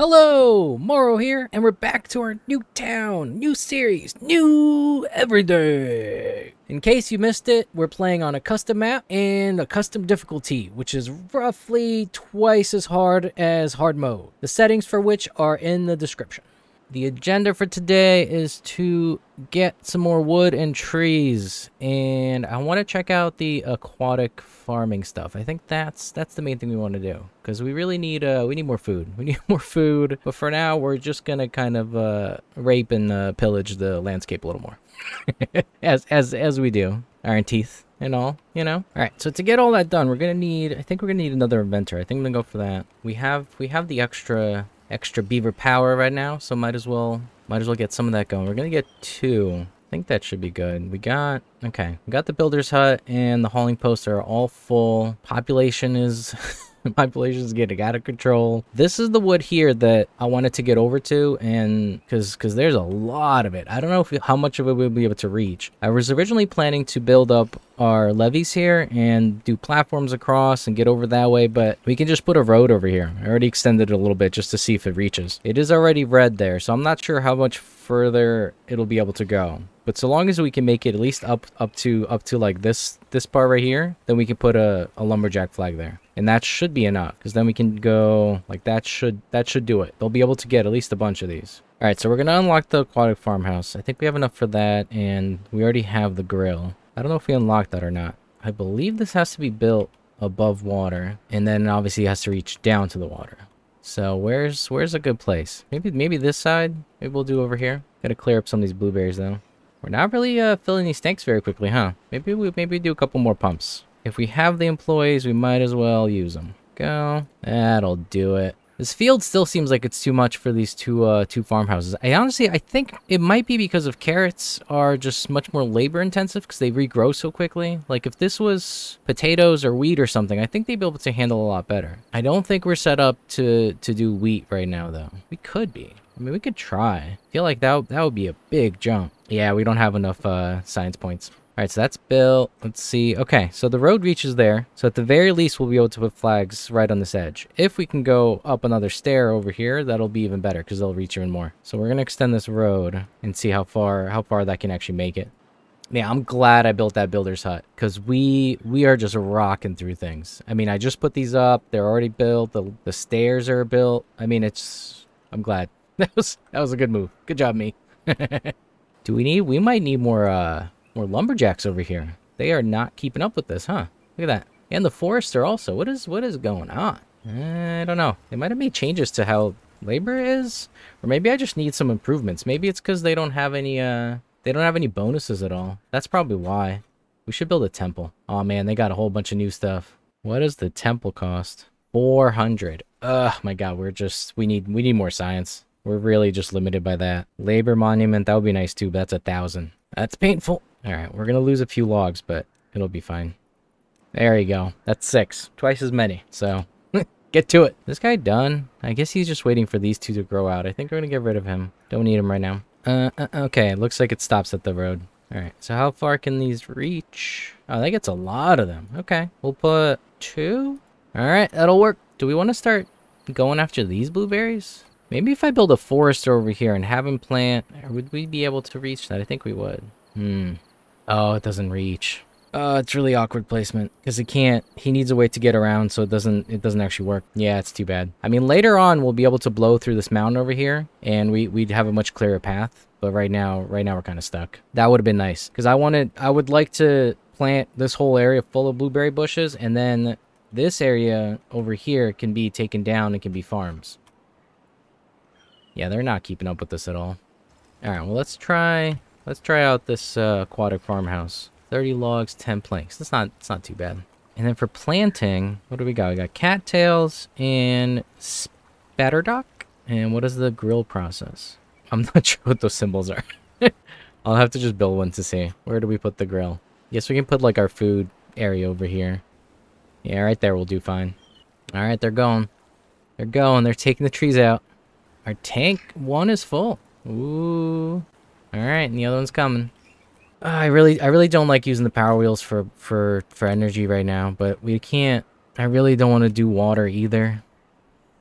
Hello, Moro here, and we're back to our new town, new series, new everything. In case you missed it, we're playing on a custom map and a custom difficulty, which is roughly twice as hard as hard mode. The settings for which are in the description. The agenda for today is to get some more wood and trees, and I want to check out the aquatic farming stuff. I think that's that's the main thing we want to do because we really need uh we need more food. We need more food, but for now we're just gonna kind of uh rape and uh, pillage the landscape a little more, as as as we do. Iron teeth and all, you know. All right, so to get all that done, we're gonna need. I think we're gonna need another inventor. I think I'm gonna go for that. We have we have the extra extra beaver power right now, so might as well might as well get some of that going. We're gonna get two. I think that should be good. We got okay. We got the builder's hut and the hauling posts are all full. Population is population is getting out of control. This is the wood here that I wanted to get over to, and because because there's a lot of it. I don't know if how much of it we'll be able to reach. I was originally planning to build up our levees here and do platforms across and get over that way, but we can just put a road over here. I already extended it a little bit just to see if it reaches. It is already red there, so I'm not sure how much further it'll be able to go. But so long as we can make it at least up up to up to like this this part right here, then we can put a, a lumberjack flag there. And that should be enough because then we can go like that should that should do it. They'll be able to get at least a bunch of these. All right, so we're to unlock the aquatic farmhouse. I think we have enough for that and we already have the grill. I don't know if we unlocked that or not. I believe this has to be built above water and then obviously it has to reach down to the water. So where's where's a good place? Maybe maybe this side. Maybe we'll do over here. Gotta clear up some of these blueberries though. We're not really uh, filling these tanks very quickly, huh? Maybe we maybe do a couple more pumps. If we have the employees, we might as well use them. Go. That'll do it. This field still seems like it's too much for these two uh, two farmhouses. I honestly, I think it might be because of carrots are just much more labor intensive because they regrow so quickly. Like if this was potatoes or wheat or something, I think they'd be able to handle a lot better. I don't think we're set up to to do wheat right now though. We could be. I mean, we could try. I feel like that that would be a big jump. Yeah, we don't have enough uh, science points. All right, so that's built. Let's see. Okay, so the road reaches there. So at the very least, we'll be able to put flags right on this edge. If we can go up another stair over here, that'll be even better because they'll reach even more. So we're gonna extend this road and see how far how far that can actually make it. Yeah, I'm glad I built that builder's hut because we we are just rocking through things. I mean, I just put these up. They're already built. The the stairs are built. I mean, it's. I'm glad. That was that was a good move. Good job, me. Do we need? We might need more uh more lumberjacks over here. They are not keeping up with this, huh? Look at that. And the forester also. What is what is going on? I don't know. They might have made changes to how labor is, or maybe I just need some improvements. Maybe it's because they don't have any uh they don't have any bonuses at all. That's probably why. We should build a temple. Oh man, they got a whole bunch of new stuff. What does the temple cost? 400. Ugh, my god, we're just we need we need more science. We're really just limited by that. Labor monument, that would be nice too, but that's a thousand. That's painful. Alright, we're gonna lose a few logs, but it'll be fine. There you go. That's six. Twice as many. So, get to it. This guy done? I guess he's just waiting for these two to grow out. I think we're gonna get rid of him. Don't need him right now. Uh, uh okay. Looks like it stops at the road. Alright, so how far can these reach? Oh, that gets a lot of them. Okay, we'll put two. Alright, that'll work. Do we want to start going after these blueberries? Maybe if I build a forester over here and have him plant, would we be able to reach that? I think we would. Hmm. Oh, it doesn't reach. Uh, it's really awkward placement because it can't. He needs a way to get around, so it doesn't. It doesn't actually work. Yeah, it's too bad. I mean, later on we'll be able to blow through this mountain over here, and we we'd have a much clearer path. But right now, right now we're kind of stuck. That would have been nice because I wanted. I would like to plant this whole area full of blueberry bushes, and then this area over here can be taken down and can be farms. Yeah, they're not keeping up with this at all. All right, well let's try. Let's try out this uh, aquatic farmhouse. 30 logs, 10 planks. That's not, it's not too bad. And then for planting, what do we got? We got cattails and spatterdock. And what is the grill process? I'm not sure what those symbols are. I'll have to just build one to see. Where do we put the grill? Yes, we can put like our food area over here. Yeah, right there We'll do fine. All right, they're going. They're going. They're taking the trees out. Our tank one is full. Ooh. All right, and the other one's coming. Uh, I really, I really don't like using the power wheels for for for energy right now, but we can't. I really don't want to do water either.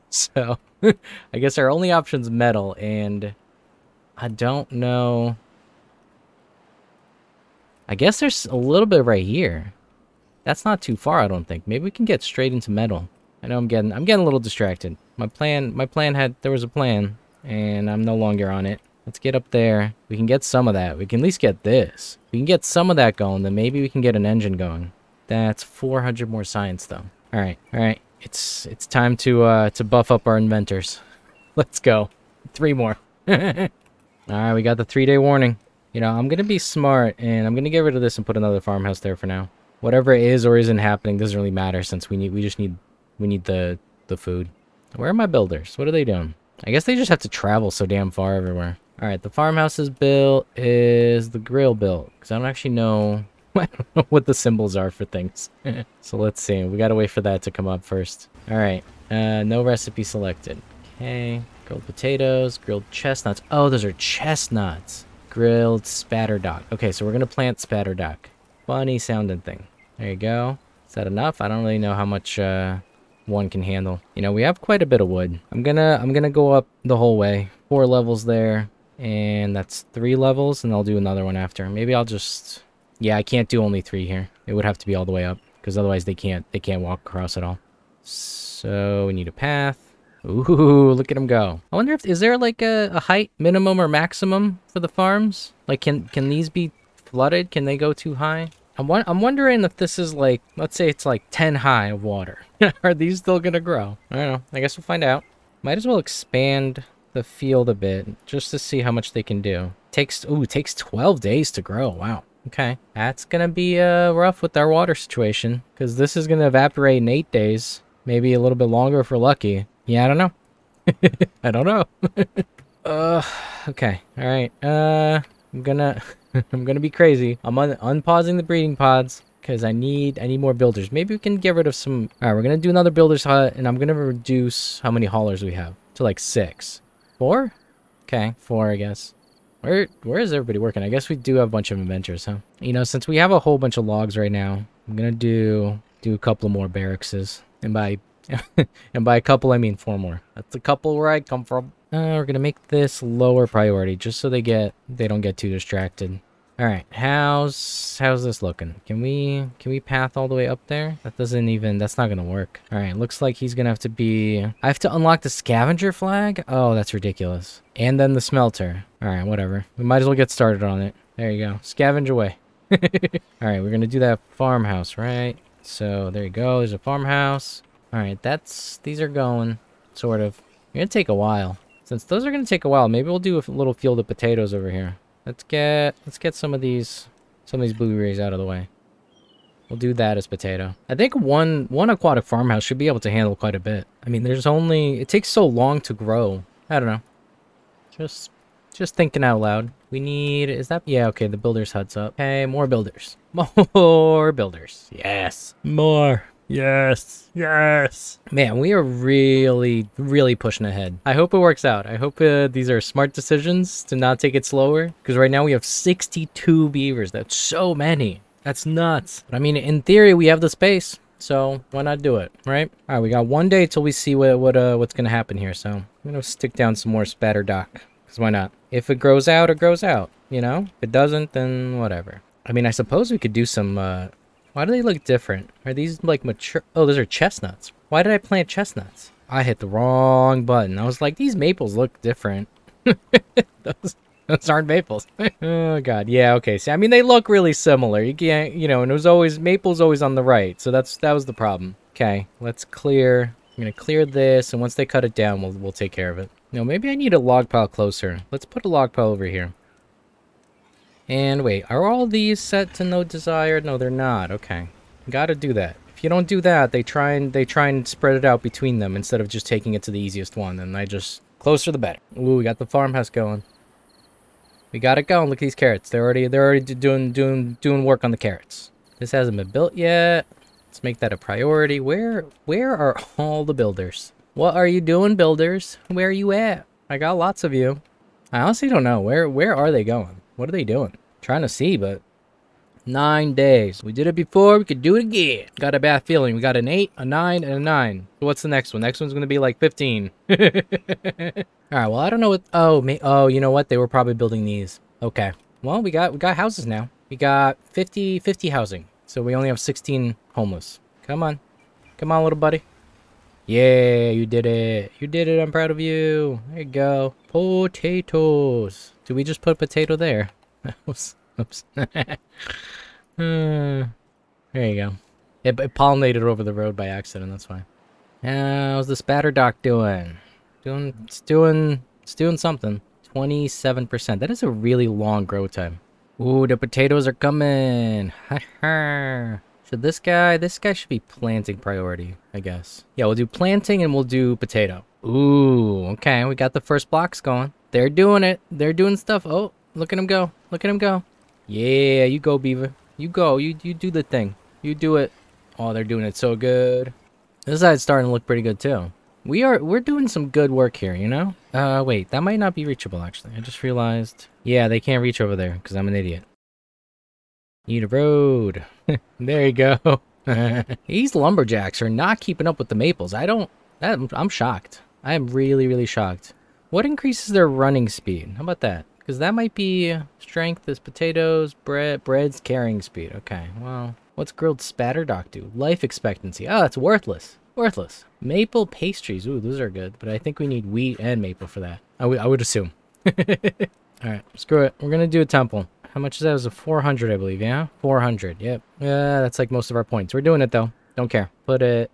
So I guess our only option's metal, and I don't know. I guess there's a little bit right here. That's not too far, I don't think. Maybe we can get straight into metal. I know I'm getting I'm getting a little distracted. My plan my plan had there was a plan and I'm no longer on it. Let's get up there. We can get some of that. We can at least get this. We can get some of that going, then maybe we can get an engine going. That's 400 more science though. All right. All right. It's it's time to uh to buff up our inventors. Let's go. Three more. all right, we got the 3-day warning. You know, I'm going to be smart and I'm going to get rid of this and put another farmhouse there for now. Whatever is or isn't happening doesn't really matter since we need we just need we need the the food. Where are my builders? What are they doing? I guess they just have to travel so damn far everywhere. All right, the farmhouse is built. Is the grill built? Because I don't actually know. I don't know what the symbols are for things. so let's see. We gotta wait for that to come up first. All right. Uh, no recipe selected. Okay. Grilled potatoes, grilled chestnuts. Oh, those are chestnuts. Grilled spatterdock. Okay, so we're gonna plant spatterdock. Funny sounding thing. There you go. Is that enough? I don't really know how much uh, one can handle. You know, we have quite a bit of wood. I'm gonna I'm gonna go up the whole way. Four levels there, and that's three levels, and I'll do another one after. Maybe I'll just yeah, I can't do only three here. It would have to be all the way up because otherwise they can't they can't walk across at all. So we need a path. Ooh, look at him go. I wonder if is there like a, a height minimum or maximum for the farms? Like can can these be flooded? Can they go too high? I'm, I'm wondering if this is like, let's say it's like 10 high of water. Are these still to grow? I don't know. I guess we'll find out. Might as well expand the field a bit just to see how much they can do. Takes, ooh, takes 12 days to grow. Wow. Okay. That's going to be uh, rough with our water situation because this is going to evaporate in eight days. Maybe a little bit longer if we're lucky. Yeah, I don't know. I don't know. uh, okay. All right. Uh, I'm gonna... I'm gonna be crazy. I'm un unpausing the breeding pods because I need I need more builders. Maybe we can get rid of some. All right, we're gonna do another builder's hut, and I'm gonna reduce how many haulers we have to like six, four. Okay, four, I guess. Where where is everybody working? I guess we do have a bunch of inventors, huh? You know, since we have a whole bunch of logs right now, I'm gonna do do a couple more barrackses, and by and by a couple I mean four more. That's a couple where I come from. Uh, we're gonna make this lower priority just so they get they don't get too distracted. All right, how's how's this looking? Can we can we path all the way up there? That doesn't even that's not gonna work. All right, looks like he's gonna have to be. I have to unlock the scavenger flag. Oh, that's ridiculous. And then the smelter. All right, whatever. We might as well get started on it. There you go. Scavenge away. all right, we're gonna do that farmhouse, right? So there you go. There's a farmhouse. All right, that's these are going sort of. It's gonna take a while. Since those are gonna take a while, maybe we'll do a little field of potatoes over here. Let's get let's get some of these some of these blueberries out of the way. We'll do that as potato. I think one one aquatic farmhouse should be able to handle quite a bit. I mean, there's only it takes so long to grow. I don't know. Just just thinking out loud. We need is that yeah, okay, the builder's hut's up. Okay, more builders. More builders. Yes. More. Yes. Yes. Man, we are really, really pushing ahead. I hope it works out. I hope uh, these are smart decisions to not take it slower. Because right now we have 62 beavers. That's so many. That's nuts. But I mean, in theory, we have the space. So why not do it, right? All right, we got one day till we see what what uh what's gonna happen here. So I'm gonna stick down some more spatterdock, cause why not? If it grows out, it grows out. You know, if it doesn't, then whatever. I mean, I suppose we could do some uh, why do they look different? Are these like mature? Oh, those are chestnuts. Why did I plant chestnuts? I hit the wrong button. I was like, these maples look different. those, those aren't maples. oh god, yeah, okay. See, I mean, they look really similar. You can't, you know, and it was always maple's always on the right, so that's that was the problem. Okay, let's clear. I'm gonna clear this, and once they cut it down, we'll we'll take care of it. No, maybe I need a log pile closer. Let's put a log pile over here. And wait, are all these set to no desired? No, they're not. Okay. Gotta do that. If you don't do that, they try and they try and spread it out between them instead of just taking it to the easiest one. And I just closer the better. Ooh, we got the farmhouse going. We got it going. Look at these carrots. They're already they're already doing doing doing work on the carrots. This hasn't been built yet. Let's make that a priority. Where where are all the builders? What are you doing, builders? Where are you at? I got lots of you. I honestly don't know. Where where are they going? What are they doing? trying to see, but Nine days. We did it before. We could do it again. Got a bad feeling. We got an eight, a nine, and a nine. What's the next one? Next one's gonna be like 15. All right. Well, I don't know what. Oh, oh, you know what? They were probably building these. Okay. Well, we got we got houses now. We got 50 50 housing. So we only have 16 homeless. Come on. Come on, little buddy. Yeah, you did it. You did it. I'm proud of you. There you go. Potatoes. Did we just put potato there? Oops. Oops. uh, there you go. It, it, pollinated over the road by accident. That's why. How's the spatter dock doing? Doing. It's doing. It's doing something. 27%. That is a really long grow time. Ooh, the potatoes are coming. Ha ha. Should this guy, this guy should be planting priority, I guess. Yeah, we'll do planting and we'll do potato. Ooh, okay, we got the first blocks going. They're doing it. They're doing stuff. Oh, look at him go. Look at him go. Yeah, you go, Beaver. You go. You you do the thing. You do it. Oh, they're doing it so good. This side's starting to look pretty good too. We are we're doing some good work here, you know? Uh wait, that might not be reachable actually. I just realized. Yeah, they can't reach over there because I'm an idiot. Need a road. there you go. These lumberjacks are not keeping up with the maples. I don't... That, I'm shocked. I am really, really shocked. What increases their running speed? How about that? Because that might be strength is potatoes, bread, bread's carrying speed. Okay, well, what's grilled spatter dock do? Life expectancy. Oh, that's worthless. Worthless. Maple pastries. Ooh, those are good. But I think we need wheat and maple for that. I, I would assume. Alright, screw it. We're going to do a temple. How much is that? It was a 400, I believe, yeah? 400, yep. Yeah, that's like most of our points. We're doing it, though. Don't care. Put it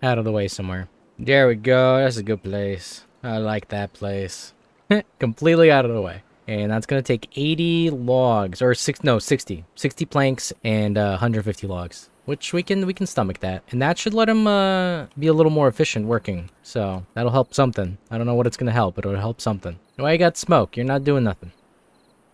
out of the way somewhere. There we go. That's a good place. I like that place. Completely out of the way. And that's going to take 80 logs, or six, no, 60. 60 planks and uh, 150 logs, which we can we can stomach that. And that should let him uh, be a little more efficient working. So that'll help something. I don't know what it's going to help, but it'll help something. Why you got smoke? You're not doing nothing.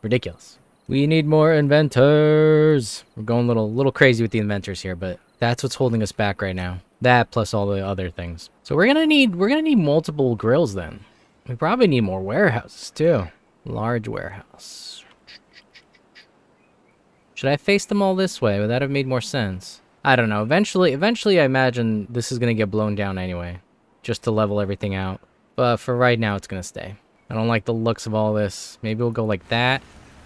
Ridiculous. We need more inventors. We're going a little, little crazy with the inventors here, but that's what's holding us back right now. That plus all the other things. So we're gonna need, we're gonna need multiple grills then. We probably need more warehouses too. Large warehouse. Should I face them all this way? Would that have made more sense? I don't know. Eventually, eventually I imagine this is gonna get blown down anyway. Just to level everything out. But for right now, it's gonna stay. I don't like the looks of all this. Maybe we'll go like that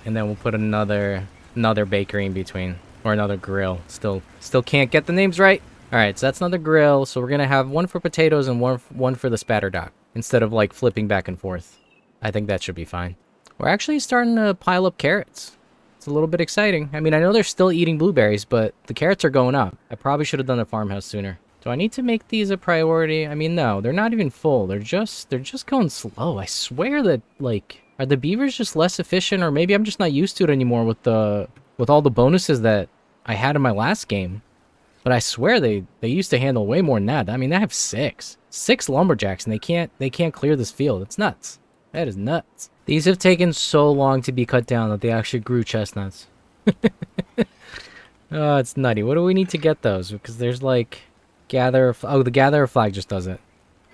and then we'll put another another bakery in between or another grill. Still still can't get the names right. All right, so that's another grill. So we're gonna have one for potatoes and one one for the spatter dock instead of like flipping back and forth. I think that should be fine. We're actually starting to pile up carrots. It's a little bit exciting. I mean, I know they're still eating blueberries, but the carrots are going up. I probably should have done the farmhouse sooner. Do I need to make these a priority? I mean, no, they're not even full. They're just they're just going slow. I swear that like are the beavers just less efficient, or maybe I'm just not used to it anymore with the with all the bonuses that I had in my last game? But I swear they they used to handle way more than that. I mean, they have six six lumberjacks, and they can't they can't clear this field. It's nuts. That is nuts. These have taken so long to be cut down that they actually grew chestnuts. oh, it's nutty. What do we need to get those? Because there's like gather. Oh, the gatherer flag just does it.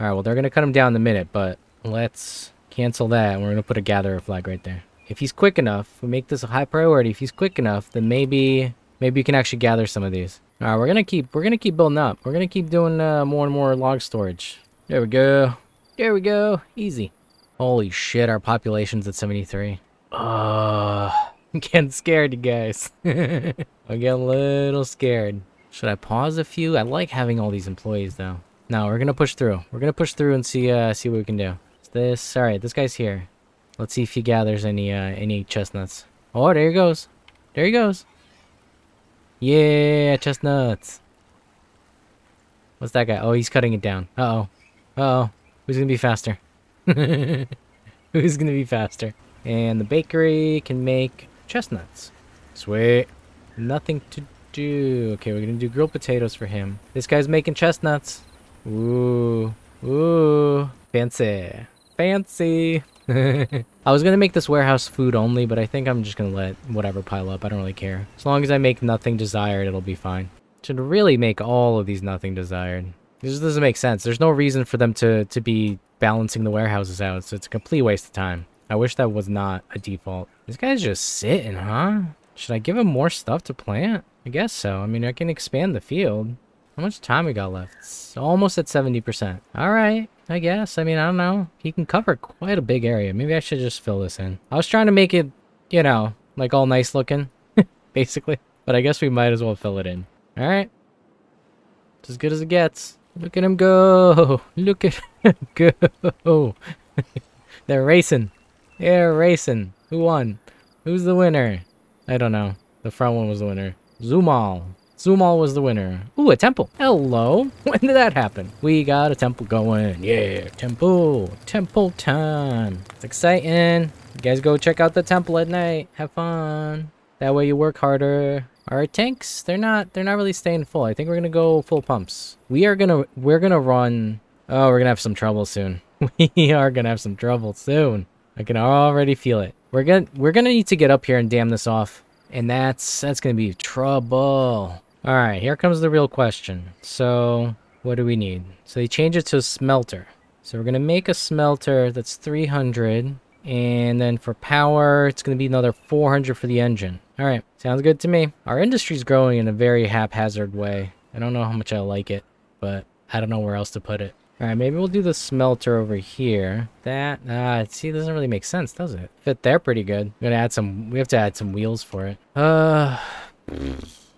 All right. Well, they're gonna cut them down in a minute, but let's Cancel that, we're going to put a gatherer flag right there. If he's quick enough, we make this a high priority. If he's quick enough, then maybe maybe you can actually gather some of these. All right, we're gonna keep we're gonna keep building up. We're gonna keep doing uh, more and more log storage. There we go. There we go. Easy. Holy shit, our population's at 73. Uh, I'm getting scared, you guys. I get a little scared. Should I pause a few? I like having all these employees, though. No, we're gonna push through. We're gonna push through and see uh, see what we can do this. All right, this guy's here. Let's see if he gathers any uh, any chestnuts. Oh, there he goes. There he goes. Yeah, chestnuts. What's that guy? Oh, he's cutting it down. Uh-oh. Uh-oh. Who's gonna be faster? Who's gonna be faster? And the bakery can make chestnuts. Sweet. Nothing to do. Okay, we're gonna do grilled potatoes for him. This guy's making chestnuts. Ooh. Ooh. Fancy. Fancy. I was going to make this warehouse food only, but I think I'm just going to let whatever pile up. I don't really care. As long as I make nothing desired, it'll be fine. Should really make all of these nothing desired. This doesn't make sense. There's no reason for them to, to be balancing the warehouses out, so it's a complete waste of time. I wish that was not a default. This guy's just sitting, huh? Should I give him more stuff to plant? I guess so. I mean, I can expand the field. How much time we got left? It's almost at 70%. All right, I guess. I mean, I don't know. He can cover quite a big area. Maybe I should just fill this in. I was trying to make it, you know, like all nice looking, basically. But I guess we might as well fill it in. All right. It's as good as it gets. Look at him go. Look at him go. They're racing. They're racing. Who won? Who's the winner? I don't know. The front one was the winner. Zumal. Zumal was the winner. Ooh, a temple. Hello. When did that happen? We got a temple going. Yeah, temple. Temple time. It's exciting. You guys go check out the temple at night. Have fun. That way you work harder. Our tanks, they're not they're not really staying full. I think we're gonna go full pumps. We are gonna we're gonna run oh we're gonna have some trouble soon. we are gonna have some trouble soon. I can already feel it. We're gonna we're gonna need to get up here and dam this off. And that's that's gonna be trouble. Alright, here comes the real question. So what do we need? So they change it to a smelter. So we're gonna make a smelter that's 300 and then for power, it's going to be another 400 for the engine. All right, sounds good to me. Our industry's growing in a very haphazard way. I don't know how much I like it, but I don't know where else to put it. All right, maybe we'll do the smelter over here. That, ah, see, it doesn't really make sense, does it? Fit there pretty good. We're gonna add some, we have to add some wheels for it. Uh,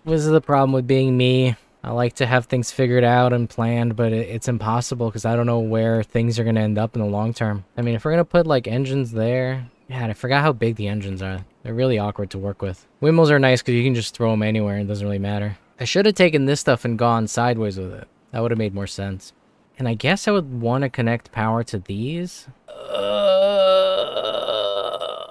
this is the problem with being me. I like to have things figured out and planned, but it, it's impossible because I don't know where things are going to end up in the long term. I mean, if we're going to put like engines there, yeah, I forgot how big the engines are. They're really awkward to work with. Windmills are nice because you can just throw them anywhere. And it doesn't really matter. I should have taken this stuff and gone sideways with it. That would have made more sense. And I guess I would want to connect power to these. Uh...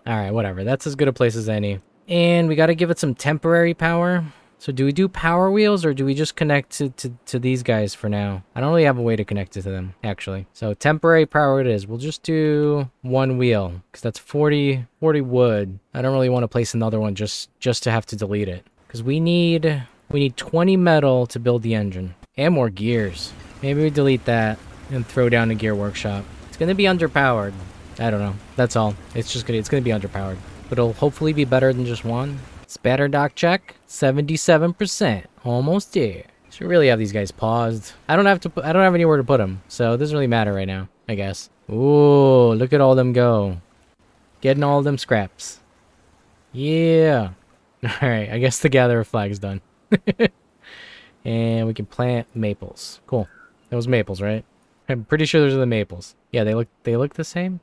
Alright, whatever. That's as good a place as any. And we got to give it some temporary power. So do we do power wheels or do we just connect to, to, to these guys for now? I don't really have a way to connect it to them, actually. So temporary power it is. We'll just do one wheel because that's 40, 40 wood. I don't really want to place another one just, just to have to delete it. Because we need, we need 20 metal to build the engine and more gears. Maybe we delete that and throw down a gear workshop. It's going to be underpowered. I don't know. That's all. It's just gonna, it's going to be underpowered. But it'll hopefully be better than just one. Spatter dock check, 77%. Almost there. Should really have these guys paused. I don't have to. I don't have anywhere to put them, so it doesn't really matter right now. I guess. Ooh, look at all them go. Getting all them scraps. Yeah. All right. I guess the gatherer flag's done. and we can plant maples. Cool. That was maples, right? I'm pretty sure those are the maples. Yeah, they look. They look the same,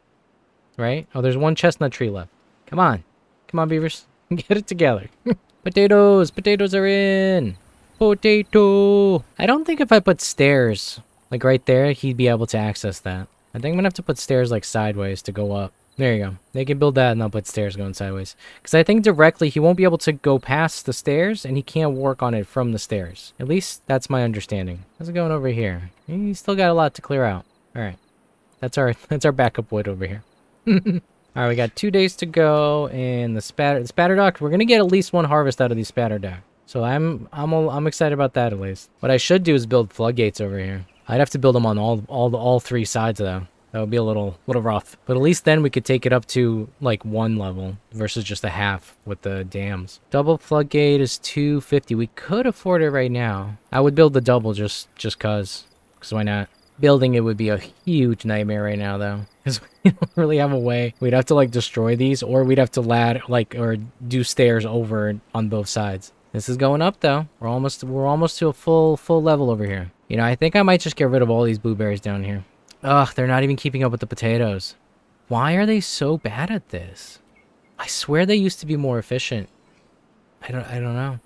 right? Oh, there's one chestnut tree left. Come on. Come on, beavers. Get it together. potatoes! Potatoes are in! Potato! I don't think if I put stairs, like right there, he'd be able to access that. I think I'm gonna have to put stairs like sideways to go up. There you go. They can build that and I'll put stairs going sideways. Because I think directly he won't be able to go past the stairs and he can't work on it from the stairs. At least that's my understanding. How's it going over here? He's still got a lot to clear out. Alright. That's our that's our backup wood over here. All right, we got two days to go, and the spatter, the spatter dock. We're gonna get at least one harvest out of these spatter dock. So I'm, I'm, I'm excited about that at least. What I should do is build floodgates over here. I'd have to build them on all, all, all three sides though. That would be a little, little rough. But at least then we could take it up to like one level versus just a half with the dams. Double floodgate is 250. We could afford it right now. I would build the double just, just cause. Cause why not? Building it would be a huge nightmare right now, though. Because we don't really have a way. We'd have to, like, destroy these, or we'd have to lad, like, or do stairs over on both sides. This is going up, though. We're almost, we're almost to a full, full level over here. You know, I think I might just get rid of all these blueberries down here. Ugh, they're not even keeping up with the potatoes. Why are they so bad at this? I swear they used to be more efficient. I don't, I don't know.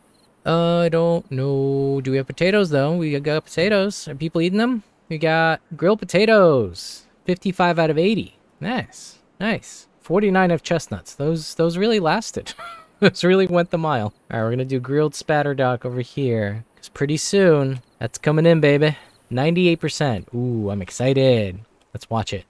Uh, I don't know. Do we have potatoes, though? We got potatoes. Are people eating them? We got grilled potatoes. 55 out of 80. Nice. Nice. 49 of chestnuts. Those those really lasted. those really went the mile. All right, we're to do grilled spatter dock over here. Because pretty soon, that's coming in, baby. 98%. Ooh, I'm excited. Let's watch it.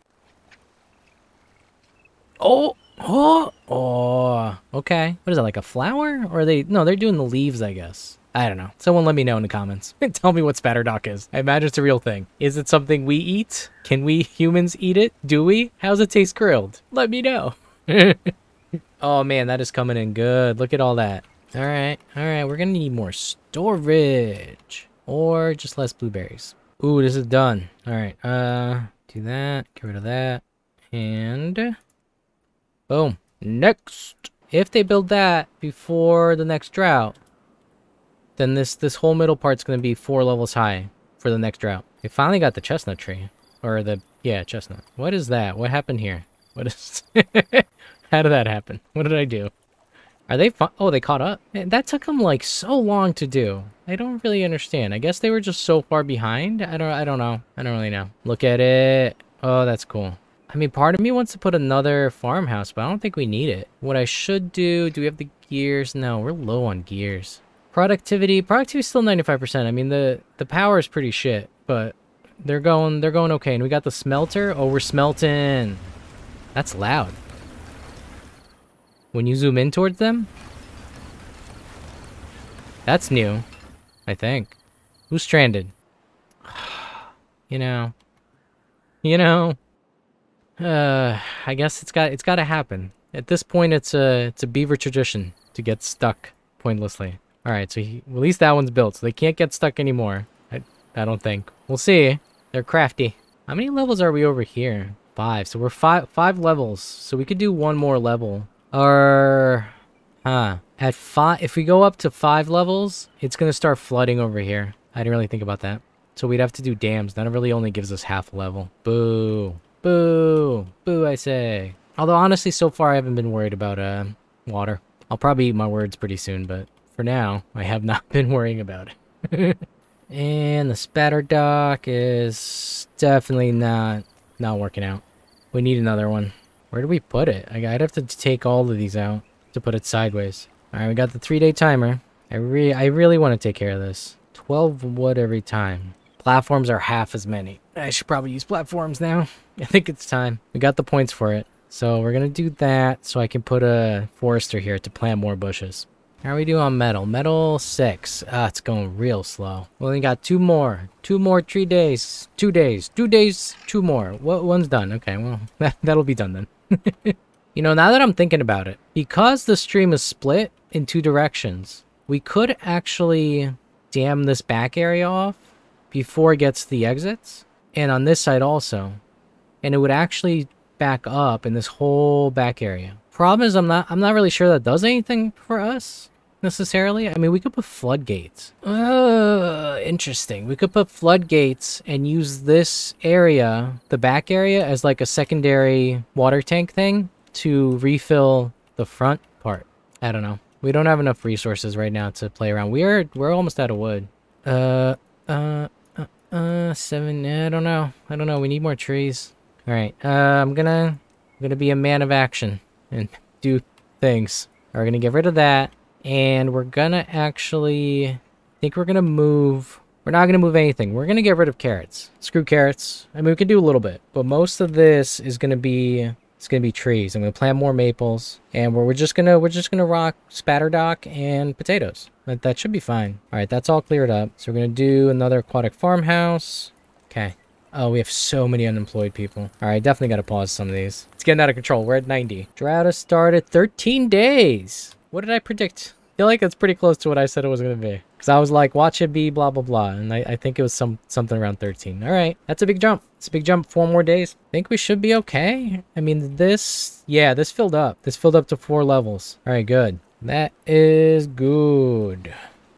Oh! Oh! Oh! Okay. What is that, like a flower? Or are they... No, they're doing the leaves, I guess. I don't know. Someone let me know in the comments. Tell me what spatter dock is. I imagine it's a real thing. Is it something we eat? Can we humans eat it? Do we? How's it taste grilled? Let me know. oh man, that is coming in good. Look at all that. All right, all right. We're gonna need more storage or just less blueberries. Ooh, this is done. All right, uh, do that. Get rid of that, and boom. Next, if they build that before the next drought, then this this whole middle part's gonna be four levels high for the next drought. They finally got the chestnut tree, or the yeah chestnut. What is that? What happened here? What is? How did that happen? What did I do? Are they Oh, they caught up? Man, that took them like so long to do. I don't really understand. I guess they were just so far behind. I don't. I don't know. I don't really know. Look at it. Oh, that's cool. I mean, part of me wants to put another farmhouse, but I don't think we need it. What I should do, do we have the gears? No, we're low on gears. Productivity, productivity is still 95%. I mean, the, the power is pretty shit, but they're going, they're going okay. And we got the smelter. Oh, we're smelting. That's loud. When you zoom in towards them? That's new, I think. Who's stranded? you know. You know. Uh, I guess it's got it's got to happen. At this point, it's a it's a beaver tradition to get stuck pointlessly. All right, so he, at least that one's built, so they can't get stuck anymore. I I don't think. We'll see. They're crafty. How many levels are we over here? Five. So we're five five levels. So we could do one more level. Or, huh? At five, if we go up to five levels, it's gonna start flooding over here. I didn't really think about that. So we'd have to do dams. That really only gives us half a level. Boo. Boo! Boo, I say. Although, honestly, so far I haven't been worried about uh, water. I'll probably eat my words pretty soon, but for now, I have not been worrying about it. and the spatter dock is definitely not not working out. We need another one. Where do we put it? I'd have to take all of these out to put it sideways. Alright, we got the three-day timer. I, re I really want to take care of this. 12 wood every time. Platforms are half as many. I should probably use platforms now. I think it's time. We got the points for it. So we're going to do that so I can put a forester here to plant more bushes. How are we doing on metal? Metal 6. Ah, it's going real slow. We only got two more. Two more, three days. Two days. Two days, two more. What one's done? Okay, well, that, that'll be done then. you know, now that I'm thinking about it, because the stream is split in two directions, we could actually dam this back area off before it gets the exits. And on this side also. And it would actually back up in this whole back area. Problem is I'm not I'm not really sure that does anything for us necessarily. I mean, we could put floodgates. Uh, interesting. We could put floodgates and use this area, the back area, as like a secondary water tank thing to refill the front part. I don't know. We don't have enough resources right now to play around. We are we're almost out of wood. Uh, uh, uh, seven. I don't know. I don't know. We need more trees. All right. Uh, I'm gonna, I'm gonna be a man of action and do things. We're gonna get rid of that, and we're gonna actually I think we're gonna move. We're not gonna move anything. We're gonna get rid of carrots. Screw carrots. I mean, we could do a little bit, but most of this is gonna be it's gonna be trees. I'm gonna plant more maples, and we're, we're just gonna we're just gonna rock spatter dock and potatoes. That that should be fine. All right, that's all cleared up. So we're gonna do another aquatic farmhouse. Okay. Oh, we have so many unemployed people. All right, definitely got to pause some of these. It's getting out of control. We're at 90. Drought has started 13 days. What did I predict? I feel like that's pretty close to what I said it was going to be. Because I was like, watch it be blah, blah, blah. And I, I think it was some something around 13. All right. That's a big jump. It's a big jump. Four more days. think we should be okay. I mean, this... Yeah, this filled up. This filled up to four levels. All right, good. That is good.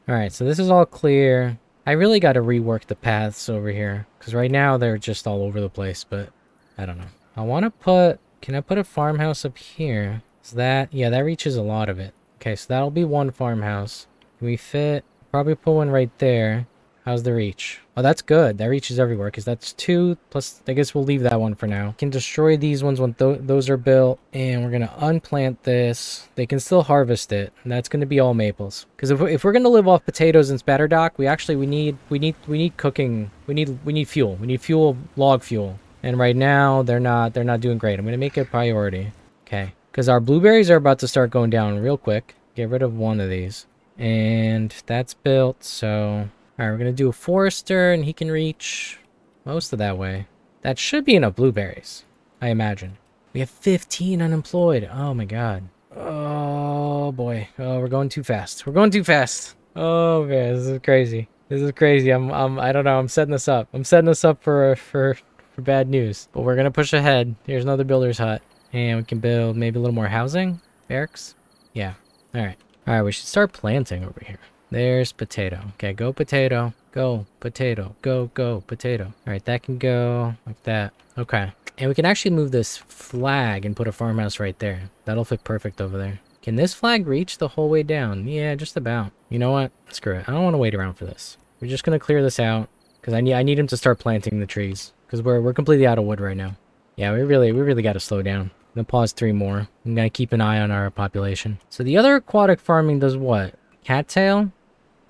All right, so this is all clear. I really got to rework the paths over here. Because right now they're just all over the place. But I don't know. I want to put... Can I put a farmhouse up here? Is that... Yeah, that reaches a lot of it. Okay, so that'll be one farmhouse. Can we fit? Probably put one right there. How's the reach? Oh, that's good. That reaches everywhere because that's two plus. I guess we'll leave that one for now. Can destroy these ones when th those are built, and we're gonna unplant this. They can still harvest it, and that's gonna be all maples. Because if, if we're gonna live off potatoes and spatter dock, we actually we need we need we need cooking. We need we need fuel. We need fuel, log fuel. And right now they're not they're not doing great. I'm gonna make it a priority. Okay. Because our blueberries are about to start going down real quick. Get rid of one of these. And that's built, so... Alright, we're going to do a forester, and he can reach most of that way. That should be enough blueberries, I imagine. We have 15 unemployed. Oh my god. Oh boy. Oh, we're going too fast. We're going too fast. Oh man, this is crazy. This is crazy. I'm, I'm, I don't know. I'm setting this up. I'm setting this up for, for, for bad news. But we're gonna push ahead. Here's another builder's hut, and we can build maybe a little more housing, barracks. Yeah. All right. All right. We should start planting over here. There's potato. Okay, go potato. Go potato. Go go potato. All right, that can go like that. Okay. And we can actually move this flag and put a farmhouse right there. That'll fit perfect over there. Can this flag reach the whole way down? Yeah, just about. You know what? Screw it. I don't want to wait around for this. We're just going to clear this out because I need I need him to start planting the trees because we're we're completely out of wood right now. Yeah, we really we really got to slow down. I'm gonna pause three more. I'm gonna keep an eye on our population. So the other aquatic farming does what? Cattail?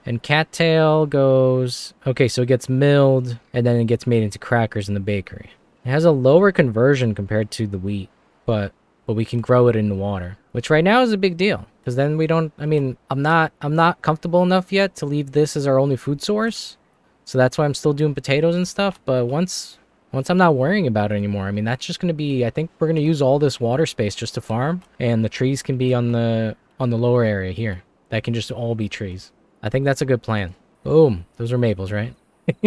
And cattail goes... Okay, so it gets milled, and then it gets made into crackers in the bakery. It has a lower conversion compared to the wheat, but but we can grow it in the water, which right now is a big deal. Because then we don't... I mean, I'm not I'm not comfortable enough yet to leave this as our only food source. So that's why I'm still doing potatoes and stuff. But once once I'm not worrying about it anymore, I mean, that's just going to be... I think we're going to use all this water space just to farm. And the trees can be on the on the lower area here. That can just all be trees. I think that's a good plan. Boom. Those are maples, right?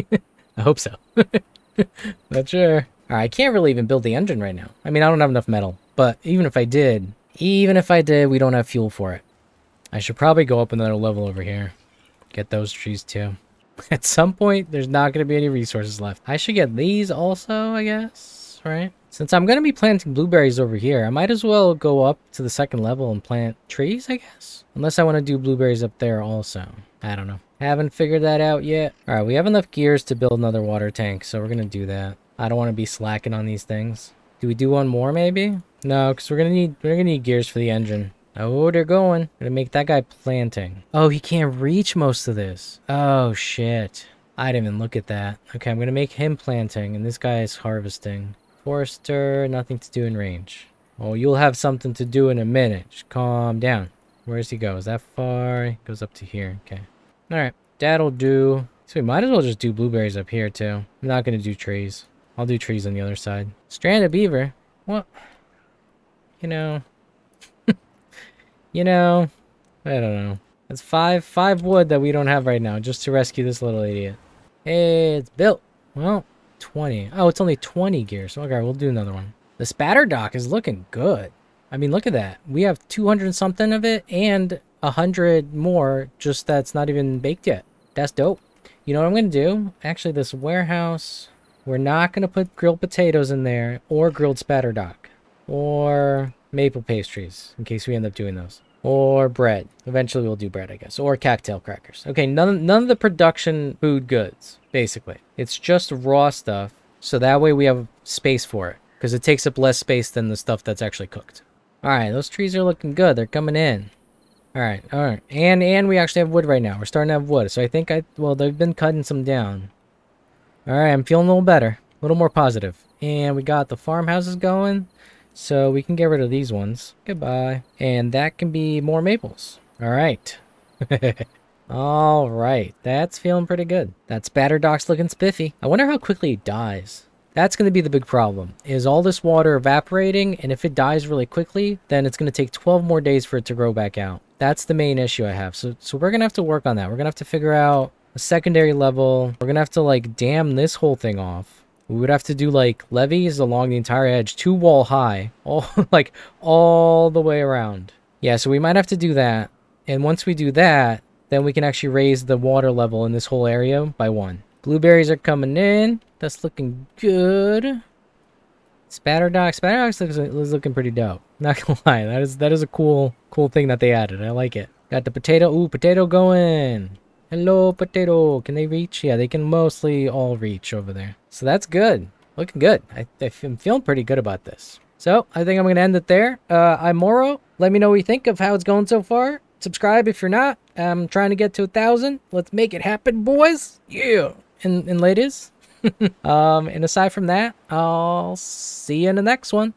I hope so. Not sure. Alright, I can't really even build the engine right now. I mean, I don't have enough metal. But even if I did, even if I did, we don't have fuel for it. I should probably go up another level over here. Get those trees too. At some point, there's not going to be any resources left. I should get these also, I guess, right? Since I'm going to be planting blueberries over here, I might as well go up to the second level and plant trees, I guess? Unless I want to do blueberries up there also. I don't know. Haven't figured that out yet. All right, we have enough gears to build another water tank, so we're going to do that. I don't want to be slacking on these things. Do we do one more maybe? No, because we're going to need we're to need gears for the engine. Oh, they're going. Gonna make that guy planting. Oh, he can't reach most of this. Oh, shit. I didn't even look at that. Okay, I'm gonna make him planting, and this guy is harvesting. Forester, nothing to do in range. Oh, you'll have something to do in a minute. Just calm down. Where does he go? Is that far? He goes up to here. Okay. Alright. That'll do. So we might as well just do blueberries up here, too. I'm not to do trees. I'll do trees on the other side. Stranded beaver? What? You know... you know... I don't know. That's five, five wood that we don't have right now just to rescue this little idiot. Hey, it's built. Well, 20. Oh, it's only 20 gears. Okay, we'll do another one. The spatter dock is looking good. I mean, look at that. We have 200 something of it and 100 more just that's not even baked yet. That's dope. You know what I'm going to do? Actually, this warehouse, we're not going to put grilled potatoes in there or grilled spatter dock or maple pastries in case we end up doing those or bread. Eventually we'll do bread, I guess, or cattail crackers. Okay, none, none of the production food goods, basically. It's just raw stuff, so that way we have space for it, because it takes up less space than the stuff that's actually cooked. All right, those trees are looking good. They're coming in. All right, all right. And and we actually have wood right now. We're starting to have wood. So I think I, well, they've been cutting some down. All right, I'm feeling a little better. A little more positive. And we got the farmhouses going. So we can get rid of these ones. Goodbye. And that can be more maples. All right. All right. That's feeling pretty good. That spatter dock's looking spiffy. I wonder how quickly it dies. That's going to be the big problem, is all this water evaporating, and if it dies really quickly, then it's going to take 12 more days for it to grow back out. That's the main issue I have. So, so we're going to have to work on that. We're going to have to figure out a secondary level. We're going to have to, like, dam this whole thing off. We would have to do like levees along the entire edge, two wall high, all like all the way around. Yeah, so we might have to do that. And once we do that, then we can actually raise the water level in this whole area by one. Blueberries are coming in. That's looking good. Spatter Dock. Spatter Dock looks, looks looking pretty dope. Not gonna lie, that is that is a cool cool thing that they added. I like it. Got the potato. Ooh, potato going. Hello, potato. Can they reach? Yeah, they can mostly all reach over there. So that's good. Looking good. I, I'm feeling pretty good about this. So I think I'm going to end it there. Uh, I'm Moro. Let me know what you think of how it's going so far. Subscribe if you're not. I'm trying to get to a thousand. Let's make it happen, boys. Yeah. And, and ladies. um, and aside from that, I'll see you in the next one.